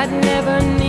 I'd never